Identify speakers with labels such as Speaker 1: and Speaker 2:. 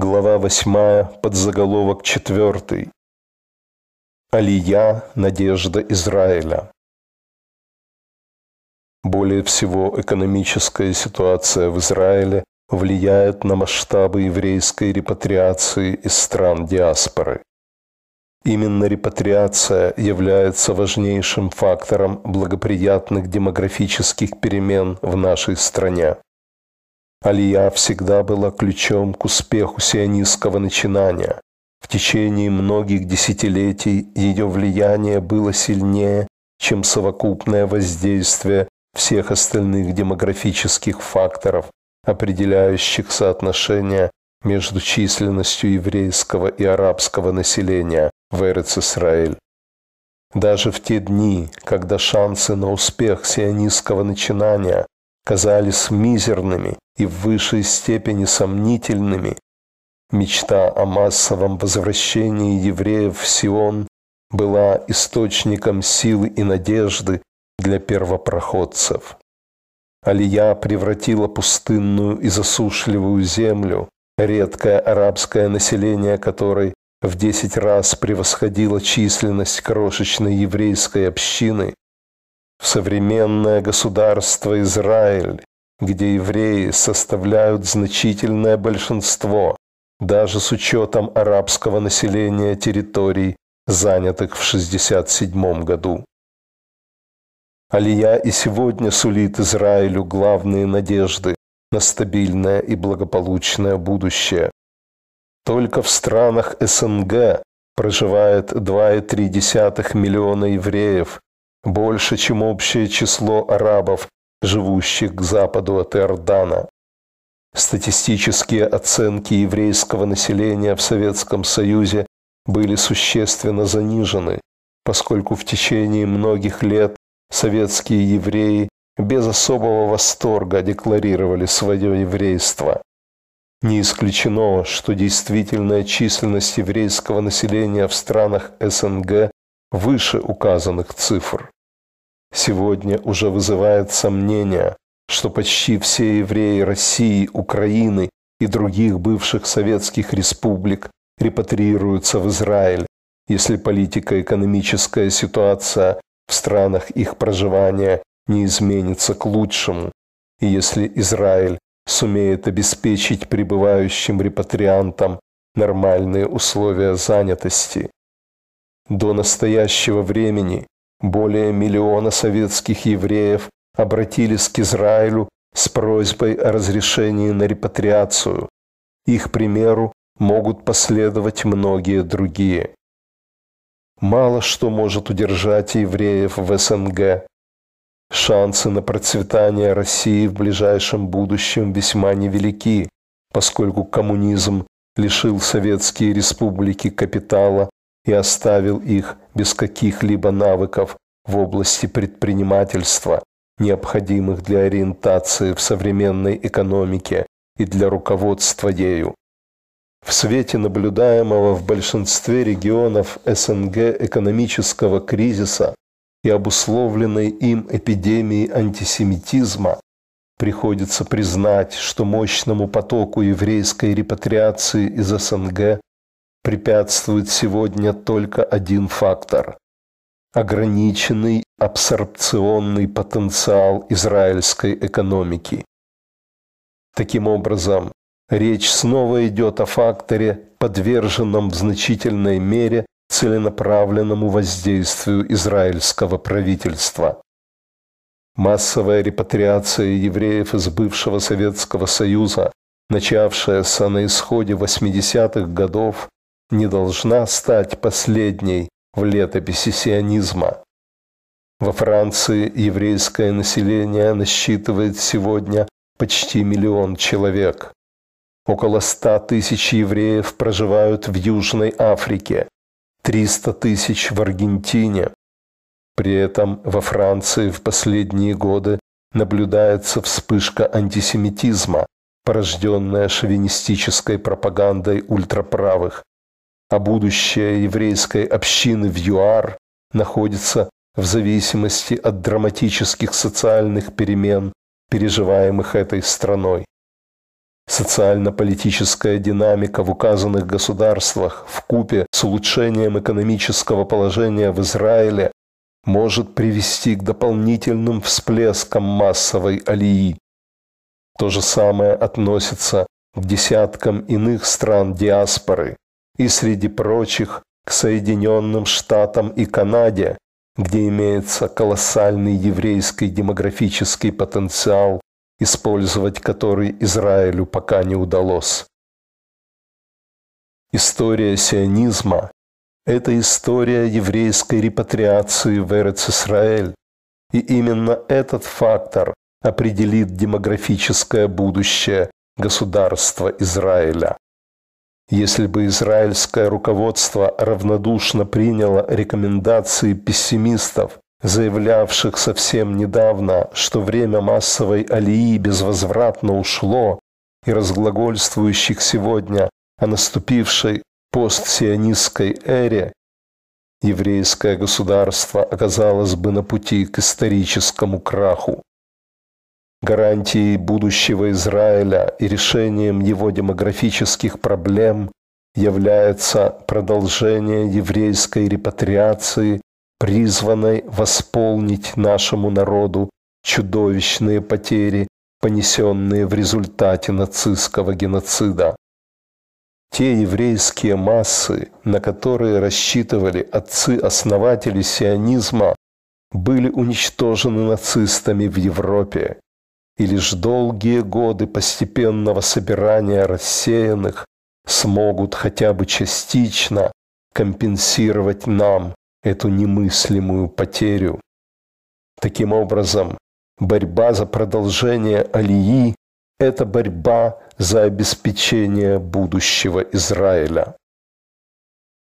Speaker 1: Глава 8, подзаголовок 4. Алия – надежда Израиля. Более всего, экономическая ситуация в Израиле влияет на масштабы еврейской репатриации из стран диаспоры. Именно репатриация является важнейшим фактором благоприятных демографических перемен в нашей стране. Алия всегда была ключом к успеху сионистского начинания. В течение многих десятилетий ее влияние было сильнее, чем совокупное воздействие всех остальных демографических факторов, определяющих соотношение между численностью еврейского и арабского населения в Эрец-Исраэль. Даже в те дни, когда шансы на успех сионистского начинания казались мизерными и в высшей степени сомнительными, мечта о массовом возвращении евреев в Сион была источником силы и надежды для первопроходцев. Алия превратила пустынную и засушливую землю, редкое арабское население которой в десять раз превосходило численность крошечной еврейской общины, в современное государство Израиль, где евреи составляют значительное большинство, даже с учетом арабского населения территорий, занятых в 1967 году. Алия и сегодня сулит Израилю главные надежды на стабильное и благополучное будущее. Только в странах СНГ проживает 2,3 миллиона евреев, больше, чем общее число арабов, живущих к западу от Иордана. Статистические оценки еврейского населения в Советском Союзе были существенно занижены, поскольку в течение многих лет советские евреи без особого восторга декларировали свое еврейство. Не исключено, что действительная численность еврейского населения в странах СНГ выше указанных цифр. Сегодня уже вызывает сомнение, что почти все евреи России, Украины и других бывших советских республик репатриируются в Израиль, если политико-экономическая ситуация в странах их проживания не изменится к лучшему, и если Израиль сумеет обеспечить прибывающим репатриантам нормальные условия занятости. До настоящего времени более миллиона советских евреев обратились к Израилю с просьбой о разрешении на репатриацию. Их примеру могут последовать многие другие. Мало что может удержать евреев в СНГ. Шансы на процветание России в ближайшем будущем весьма невелики, поскольку коммунизм лишил советские республики капитала и оставил их без каких-либо навыков в области предпринимательства, необходимых для ориентации в современной экономике и для руководства ею. В свете наблюдаемого в большинстве регионов СНГ экономического кризиса и обусловленной им эпидемией антисемитизма, приходится признать, что мощному потоку еврейской репатриации из СНГ препятствует сегодня только один фактор – ограниченный абсорбционный потенциал израильской экономики. Таким образом, речь снова идет о факторе, подверженном в значительной мере целенаправленному воздействию израильского правительства. Массовая репатриация евреев из бывшего Советского Союза, начавшаяся на исходе 80-х годов, не должна стать последней в летописи сионизма. Во Франции еврейское население насчитывает сегодня почти миллион человек. Около ста тысяч евреев проживают в Южной Африке, 300 тысяч в Аргентине. При этом во Франции в последние годы наблюдается вспышка антисемитизма, порожденная шовинистической пропагандой ультраправых а будущее еврейской общины в ЮАР находится в зависимости от драматических социальных перемен, переживаемых этой страной. Социально-политическая динамика в указанных государствах в купе с улучшением экономического положения в Израиле может привести к дополнительным всплескам массовой алии. То же самое относится к десяткам иных стран диаспоры и среди прочих к Соединенным Штатам и Канаде, где имеется колоссальный еврейский демографический потенциал, использовать который Израилю пока не удалось. История сионизма – это история еврейской репатриации в Эрец-Исраэль, и именно этот фактор определит демографическое будущее государства Израиля. Если бы израильское руководство равнодушно приняло рекомендации пессимистов, заявлявших совсем недавно, что время массовой алии безвозвратно ушло, и разглагольствующих сегодня о наступившей постсионистской эре, еврейское государство оказалось бы на пути к историческому краху. Гарантией будущего Израиля и решением его демографических проблем является продолжение еврейской репатриации, призванной восполнить нашему народу чудовищные потери, понесенные в результате нацистского геноцида. Те еврейские массы, на которые рассчитывали отцы-основатели сионизма, были уничтожены нацистами в Европе и лишь долгие годы постепенного собирания рассеянных смогут хотя бы частично компенсировать нам эту немыслимую потерю. Таким образом, борьба за продолжение Алии – это борьба за обеспечение будущего Израиля.